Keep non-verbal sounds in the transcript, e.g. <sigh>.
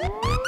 Bye. <laughs>